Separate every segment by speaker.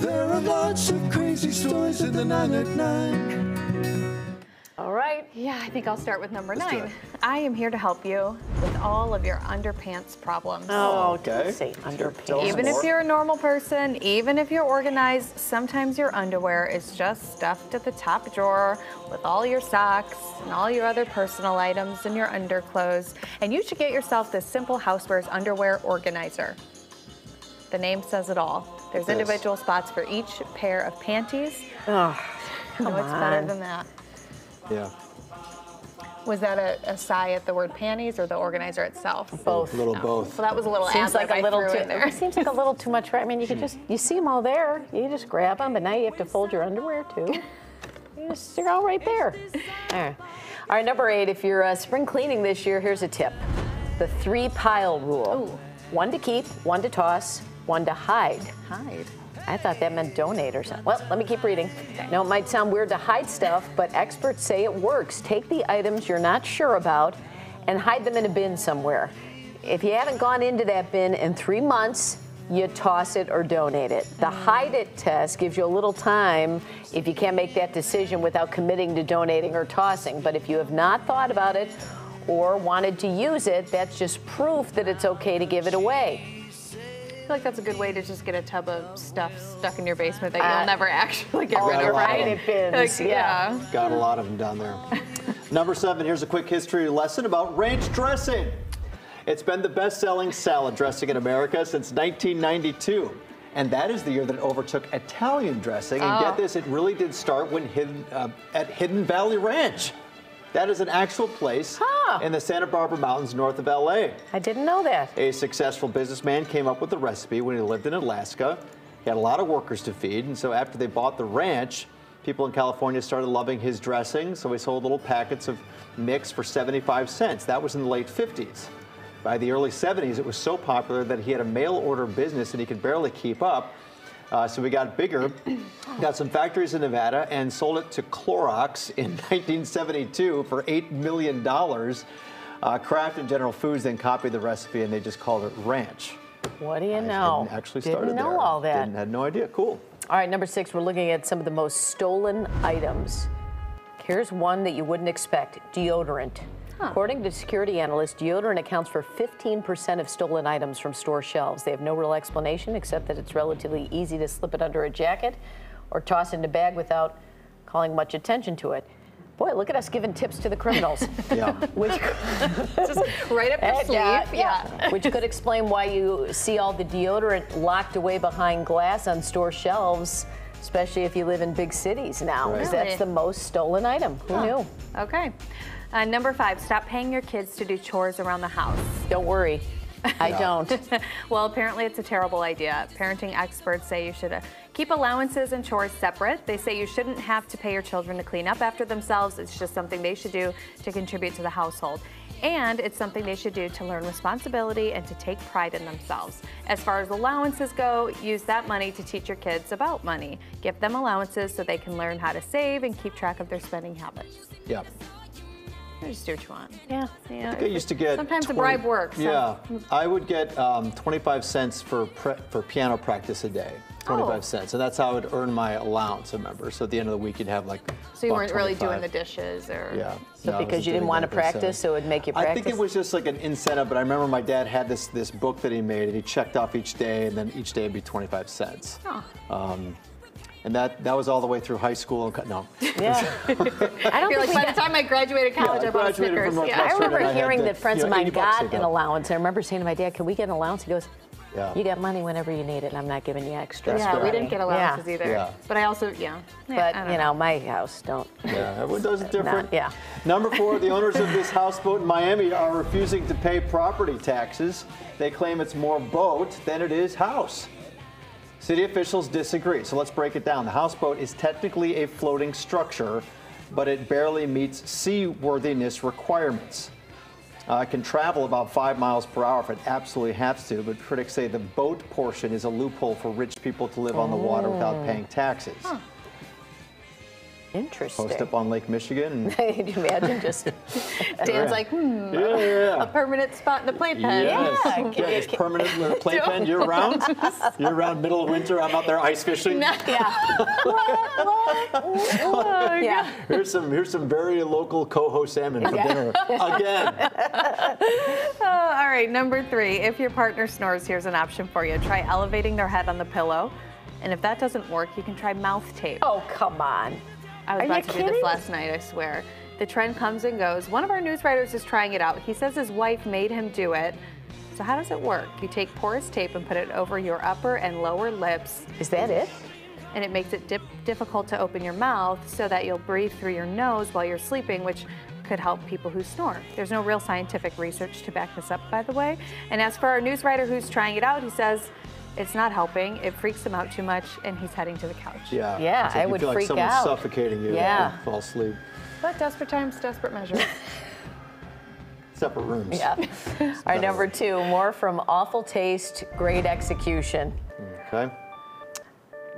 Speaker 1: There are lots of crazy stories in the 999.
Speaker 2: All right.
Speaker 3: Yeah, I think I'll start with number
Speaker 1: Let's
Speaker 3: nine. I am here to help you with all of your underpants problems.
Speaker 2: Oh, oh
Speaker 1: okay.
Speaker 2: don't say
Speaker 1: Tell
Speaker 2: underpants.
Speaker 3: Even if you're a normal person, even if you're organized, sometimes your underwear is just stuffed at the top drawer with all your socks and all your other personal items and your underclothes. And you should get yourself this Simple Housewares underwear organizer. The name says it all. There's
Speaker 1: Yes.
Speaker 3: individual spots for each pair of panties.
Speaker 2: Oh, come
Speaker 3: What's better
Speaker 2: on.
Speaker 3: than that?
Speaker 1: Yeah.
Speaker 3: Was that a, a sigh at the word panties or the organizer itself?
Speaker 2: Both.
Speaker 1: A little both.
Speaker 3: Well, that was a little
Speaker 2: Seems like
Speaker 3: ad-lib
Speaker 2: a
Speaker 3: I
Speaker 2: little
Speaker 3: threw
Speaker 2: too.
Speaker 3: in there.
Speaker 2: It seems like a little too much, right? I mean, you could just you see them all there. You just grab them, but now you have to fold your underwear too. You just, they're all right there. All right. All right, number eight. If you're uh, spring cleaning this year, here's a tip: the three pile rule. One to keep, one to toss, one to hide.
Speaker 3: Hide.
Speaker 2: I thought that meant donate or something. Well, let me keep reading. Now, it might sound weird to hide stuff, but experts say it works. Take the items you're not sure about and hide them in a bin somewhere. If you haven't gone into that bin in three months, you toss it or donate it. The mm. hide it test gives you a little time if you can't make that decision without committing to donating or tossing. But if you have not thought about it or wanted to use it, that's just proof that it's okay to give it away.
Speaker 3: I feel like that's a good way to just get a tub of stuff stuck in your basement that
Speaker 2: Uh,
Speaker 3: you'll never actually get rid of,
Speaker 1: lot of
Speaker 3: right?
Speaker 2: Bins,
Speaker 3: Like,
Speaker 2: yeah.
Speaker 1: Got a lot of them down there. Number seven, here's a quick history lesson about ranch dressing. It's been the best selling salad dressing in America since 1992. And that is the year that it overtook Italian dressing. And
Speaker 3: Oh.
Speaker 1: get this, it really did start when hidden, uh, at Hidden Valley Ranch. That is an actual place
Speaker 2: Huh.
Speaker 1: in the Santa Barbara Mountains north of LA.
Speaker 2: I didn't know that.
Speaker 1: A successful businessman came up with the recipe when he lived in Alaska. He had a lot of workers to feed, and so after they bought the ranch, people in California started loving his dressing, so he sold little packets of mix for 75 cents. That was in the late 50s. By the early 70s, it was so popular that he had a mail order business and he could barely keep up. Uh, so we got bigger, got some factories in Nevada, and sold it to Clorox in 1972 for $8 million. Uh, Kraft and General Foods then copied the recipe and they just called it ranch.
Speaker 2: What do you
Speaker 1: I
Speaker 2: know?
Speaker 1: Didn't actually
Speaker 2: Didn't
Speaker 1: started
Speaker 2: know
Speaker 1: there.
Speaker 2: all that.
Speaker 1: Didn't, had no idea. Cool.
Speaker 2: All right, number six, we're looking at some of the most stolen items. Here's one that you wouldn't expect deodorant. According to security analysts, deodorant accounts for 15% of stolen items from store shelves. They have no real explanation except that it's relatively easy to slip it under a jacket or toss in a bag without calling much attention to it. Boy, look at us giving tips to the criminals.
Speaker 1: Yeah.
Speaker 2: Which
Speaker 3: Just right up your sleeve.
Speaker 2: uh,
Speaker 3: yeah.
Speaker 2: Which could explain why you see all the deodorant locked away behind glass on store shelves, especially if you live in big cities now. 'cause
Speaker 1: Right.
Speaker 2: That's the most stolen item. Who knew?
Speaker 3: Okay. Uh, number five, stop paying your kids to do chores around the house.
Speaker 2: Don't worry. I
Speaker 1: Yeah.
Speaker 2: don't.
Speaker 3: well, apparently it's a terrible idea. Parenting experts say you should uh, keep allowances and chores separate. They say you shouldn't have to pay your children to clean up after themselves. It's just something they should do to contribute to the household. And it's something they should do to learn responsibility and to take pride in themselves. As far as allowances go, use that money to teach your kids about money. Give them allowances so they can learn how to save and keep track of their spending habits.
Speaker 1: Yeah.
Speaker 3: You Just do what you want.
Speaker 2: Yeah.
Speaker 3: You know,
Speaker 1: I used to get.
Speaker 3: Sometimes a
Speaker 1: 20
Speaker 3: bribe works. so-
Speaker 1: Yeah, I would get um, 25 cents for pre- for piano practice a day. 25
Speaker 3: Oh.
Speaker 1: cents, and that's how I would earn my allowance. I remember. So at the end of the week, you'd have like.
Speaker 3: So you weren't really doing the dishes or.
Speaker 1: Yeah.
Speaker 2: So
Speaker 1: no,
Speaker 2: because you didn't want to
Speaker 1: that per se.
Speaker 2: practice, so it would make you practice.
Speaker 1: I think it was just like an incentive, but I remember my dad had this this book that he made, and he checked off each day, and then each day would be 25 cents.
Speaker 3: Huh.
Speaker 1: Um, and that that was all the way through high school. And, co- no.
Speaker 2: Yeah. I don't
Speaker 3: I feel like by
Speaker 2: got-
Speaker 3: the time I graduated college,
Speaker 1: I
Speaker 3: I bought a
Speaker 1: graduated
Speaker 3: Snickers.
Speaker 1: from
Speaker 3: yeah.
Speaker 2: I remember
Speaker 1: I
Speaker 2: hearing that friends
Speaker 1: you
Speaker 2: of
Speaker 1: know,
Speaker 2: mine got an
Speaker 1: up.
Speaker 2: allowance. I remember saying to my dad, "Can we get an allowance?" He goes,
Speaker 1: Yeah.
Speaker 2: "You got money whenever you need it. and I'm not giving you extra."
Speaker 1: That's
Speaker 3: Yeah, we didn't get allowances
Speaker 2: Yeah.
Speaker 3: either.
Speaker 1: Yeah.
Speaker 3: But I also, yeah. Yeah,
Speaker 2: But you know, my house don't.
Speaker 1: Yeah, everyone does it different.
Speaker 2: yeah.
Speaker 1: Number four, the owners of this houseboat in Miami are refusing to pay property taxes. They claim it's more boat than it is house. City officials disagree, so let's break it down. The houseboat is technically a floating structure, but it barely meets seaworthiness requirements. Uh, it can travel about five miles per hour if it absolutely has to, but critics say the boat portion is a loophole for rich people to live on the water without paying taxes.
Speaker 2: Interesting.
Speaker 1: Post up on Lake Michigan. And,
Speaker 2: Can you imagine just?
Speaker 3: Dan's like, hmm,
Speaker 1: yeah, yeah,
Speaker 3: a permanent spot in the playpen.
Speaker 1: Yes.
Speaker 2: Yeah,
Speaker 1: Yeah,
Speaker 2: can you-
Speaker 1: it's permanent uh, playpen year round. Year round, middle of winter, I'm out there ice fishing.
Speaker 2: Yeah. yeah.
Speaker 1: Here's some here's some very local coho salmon for dinner again.
Speaker 3: Oh, all right, number three. If your partner snores, here's an option for you. Try elevating their head on the pillow. And if that doesn't work, you can try mouth tape.
Speaker 2: Oh, come on.
Speaker 3: I was
Speaker 2: Are
Speaker 3: about to do this last night, I swear. The trend comes and goes. One of our news writers is trying it out. He says his wife made him do it. So how does it work? You take porous tape and put it over your upper and lower lips,
Speaker 2: Is that it?
Speaker 3: and it makes it dip- difficult to open your mouth so that you'll breathe through your nose while you're sleeping, which could help people who snore. There's no real scientific research to back this up, by the way. And as for our news writer who's trying it out, he says it's not helping. It freaks him out too much, and he's heading to the couch.
Speaker 1: Yeah.
Speaker 2: Yeah,
Speaker 1: it's like
Speaker 2: I
Speaker 1: you
Speaker 2: would
Speaker 1: feel like
Speaker 2: freak
Speaker 1: someone's
Speaker 2: out.
Speaker 1: suffocating you.
Speaker 2: Yeah.
Speaker 1: and Fall asleep.
Speaker 3: But desperate times, desperate measures.
Speaker 1: Separate rooms.
Speaker 2: Yeah. All right, number two, more from awful taste, great execution.
Speaker 1: Okay.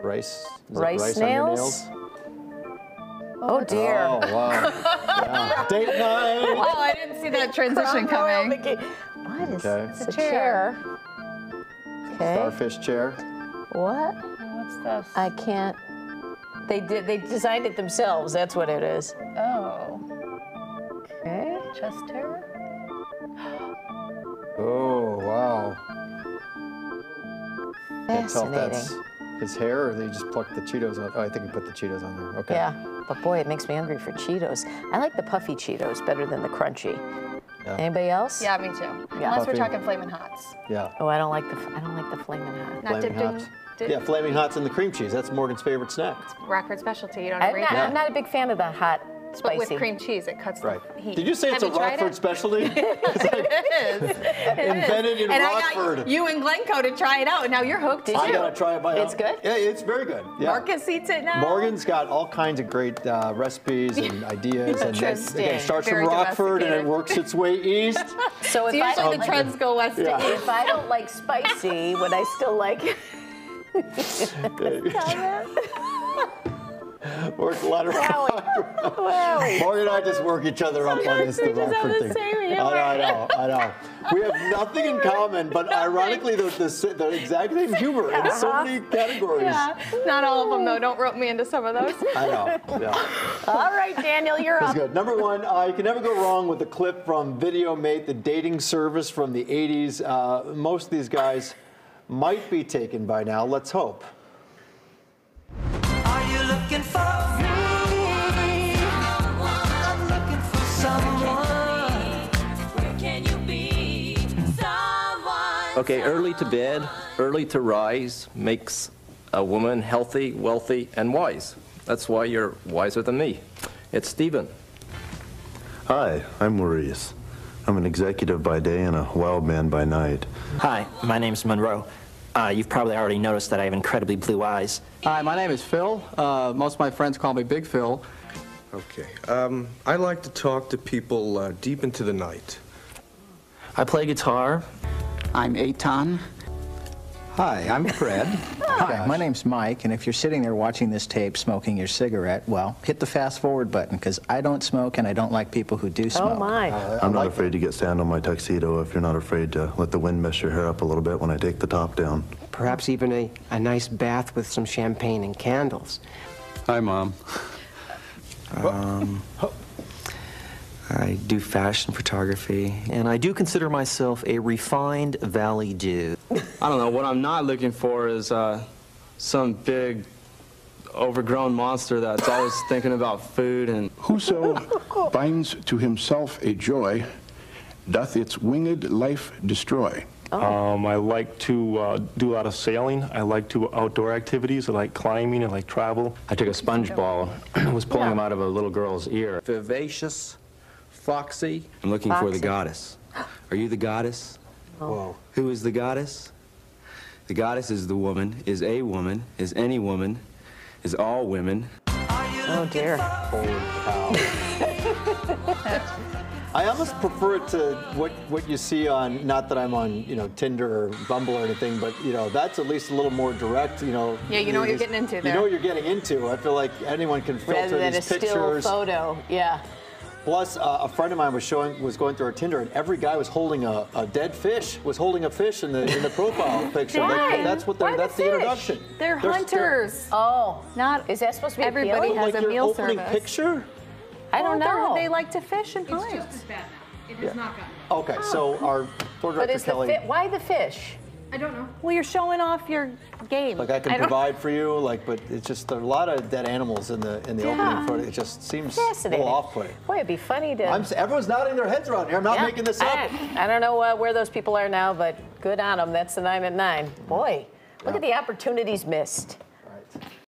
Speaker 1: Rice. Is it
Speaker 2: Rice
Speaker 1: rice
Speaker 2: snails?
Speaker 1: On your nails?
Speaker 2: Oh, oh dear.
Speaker 1: Oh wow. yeah. Date night.
Speaker 3: oh, I didn't see that transition coming.
Speaker 2: What is
Speaker 1: Okay.
Speaker 2: it's
Speaker 1: It's
Speaker 2: a chair? Okay.
Speaker 1: Starfish chair.
Speaker 2: What?
Speaker 3: What's this?
Speaker 2: I can't. They did. They designed it themselves. That's what it is.
Speaker 3: Oh,
Speaker 2: Okay.
Speaker 3: chest hair?
Speaker 1: Oh wow. Can't tell if that's
Speaker 2: Fascinating.
Speaker 1: his hair or they just plucked the Cheetos on. Oh, I think he put the Cheetos on there. Okay.
Speaker 2: Yeah, but boy, it makes me hungry for Cheetos. I like the puffy Cheetos better than the crunchy.
Speaker 1: Yeah.
Speaker 2: Anybody else?
Speaker 3: Yeah, me too. Unless we're talking flaming hots.
Speaker 1: Yeah.
Speaker 2: Oh, I don't like the. I don't like the flaming hot.
Speaker 3: Not
Speaker 1: Flaming
Speaker 3: dipped in.
Speaker 1: Hots. Yeah, flaming hots and the cream cheese. That's Morgan's favorite snack.
Speaker 3: It's Rockford specialty. You don't
Speaker 2: I'm
Speaker 3: agree?
Speaker 2: not,
Speaker 1: Yeah.
Speaker 2: I'm not a big fan of the hot
Speaker 3: But with cream cheese, it cuts
Speaker 1: Right.
Speaker 3: the heat.
Speaker 1: Did you say it's
Speaker 3: Have
Speaker 1: a Rockford
Speaker 3: it?
Speaker 1: specialty?
Speaker 3: It is. It is.
Speaker 1: Invented in
Speaker 3: and
Speaker 1: Rockford.
Speaker 3: I got you and Glencoe to try it out, and now you're hooked
Speaker 2: Did
Speaker 3: too.
Speaker 1: I gotta try it by
Speaker 2: It's good?
Speaker 1: Yeah, it's very good. Yeah.
Speaker 3: Marcus eats it now.
Speaker 1: Morgan's got all kinds of great uh, recipes and ideas, and then,
Speaker 2: Interesting.
Speaker 1: again, it starts
Speaker 3: Very
Speaker 1: from Rockford and it works its way east.
Speaker 2: so if
Speaker 3: So
Speaker 2: I don't
Speaker 3: the
Speaker 2: like,
Speaker 3: trends go west
Speaker 1: Yeah.
Speaker 3: to east.
Speaker 2: if I don't like spicy, would I still like it?
Speaker 1: Work a lot of
Speaker 2: Wowie.
Speaker 1: Morgan and I just work each other up on this the
Speaker 3: we just have the
Speaker 1: thing.
Speaker 3: same
Speaker 1: I
Speaker 3: humor.
Speaker 1: know, I know, I know. We have nothing in common, but ironically, the, the, the exact same humor in so many categories.
Speaker 3: Yeah. Not all of them though. Don't rope me into some of those.
Speaker 1: I know. Yeah.
Speaker 2: All right, Daniel, you're
Speaker 1: That's
Speaker 2: up.
Speaker 1: good. Number one, uh, you can never go wrong with the clip from Video Mate, the dating service from the 80s. Uh, most of these guys might be taken by now. Let's hope.
Speaker 4: Are you looking for me? I'm looking for someone.
Speaker 5: Where can you be? Someone.
Speaker 6: Okay, early to bed, early to rise makes a woman healthy, wealthy, and wise. That's why you're wiser than me. It's Stephen.
Speaker 7: Hi, I'm Maurice. I'm an executive by day and a wild man by night.
Speaker 8: Hi, my name's Monroe. Uh, you've probably already noticed that I have incredibly blue eyes.
Speaker 9: Hi, my name is Phil. Uh, most of my friends call me Big Phil.
Speaker 10: Okay. Um, I like to talk to people uh, deep into the night.
Speaker 8: I play guitar.
Speaker 11: I'm Eitan.
Speaker 12: Hi, I'm Fred. Hi, my name's Mike, and if you're sitting there watching this tape smoking your cigarette, well, hit the fast forward button because I don't smoke and I don't like people who do smoke.
Speaker 2: Oh my.
Speaker 7: I'm not afraid to get sand on my tuxedo if you're not afraid to let the wind mess your hair up a little bit when I take the top down.
Speaker 11: Perhaps even a, a nice bath with some champagne and candles.
Speaker 9: Hi, Mom.
Speaker 8: Um, I do fashion photography, and I do consider myself a refined valley dude.
Speaker 9: I don't know. What I'm not looking for is uh, some big, overgrown monster that's always thinking about food and.
Speaker 13: Whoso finds to himself a joy, doth its winged life destroy.
Speaker 14: Um, I like to uh, do a lot of sailing. I like to outdoor activities. I like climbing. I like travel.
Speaker 15: I took a sponge ball, and was pulling him out of a little girl's ear.
Speaker 6: Vivacious, foxy. I'm looking for the goddess. Are you the goddess?
Speaker 1: Whoa.
Speaker 6: Who is the goddess? The goddess is the woman, is a woman, is any woman, is all women.
Speaker 2: Oh dear.
Speaker 1: Holy cow. I almost prefer it to what what you see on. Not that I'm on, you know, Tinder or Bumble or anything, but you know, that's at least a little more direct. You know.
Speaker 3: Yeah, you know what you're getting into
Speaker 1: You know what you're getting into. I feel like anyone can filter
Speaker 2: Rather than a
Speaker 1: these
Speaker 2: still
Speaker 1: pictures.
Speaker 2: photo. Yeah.
Speaker 1: Plus, uh, a friend of mine was showing was going through our Tinder, and every guy was holding a, a dead fish. Was holding a fish in the in the profile picture. That- that's what they're.
Speaker 3: Why the
Speaker 1: that's the
Speaker 3: fish?
Speaker 1: introduction.
Speaker 3: They're,
Speaker 1: They're-
Speaker 3: hunters.
Speaker 2: Oh,
Speaker 3: not.
Speaker 2: Is that supposed to be
Speaker 3: Everybody
Speaker 2: appealing?
Speaker 3: has
Speaker 1: Like
Speaker 3: a
Speaker 1: your
Speaker 3: meal
Speaker 1: opening
Speaker 3: service.
Speaker 1: picture.
Speaker 2: I don't
Speaker 3: Well,
Speaker 2: know.
Speaker 3: They like to fish and hunt.
Speaker 16: It's just as bad now. It has
Speaker 1: Yeah.
Speaker 16: not gotten.
Speaker 1: Okay, so our floor
Speaker 2: But
Speaker 1: director
Speaker 2: is the
Speaker 1: Kelly.
Speaker 2: fi- why the fish?
Speaker 16: I don't know.
Speaker 3: Well, you're showing off your game.
Speaker 1: Like I can
Speaker 3: don't-
Speaker 1: provide for you, like, but it's just there are a lot of dead animals in the in the
Speaker 2: Yeah.
Speaker 1: opening photo. It just seems a little off-putting.
Speaker 2: Boy, it'd be funny to.
Speaker 1: I'm, everyone's nodding their heads around here. I'm not
Speaker 2: Yeah.
Speaker 1: making this up.
Speaker 2: I, I don't know uh, where those people are now, but good on them. That's the nine at nine. Boy, look at the opportunities missed.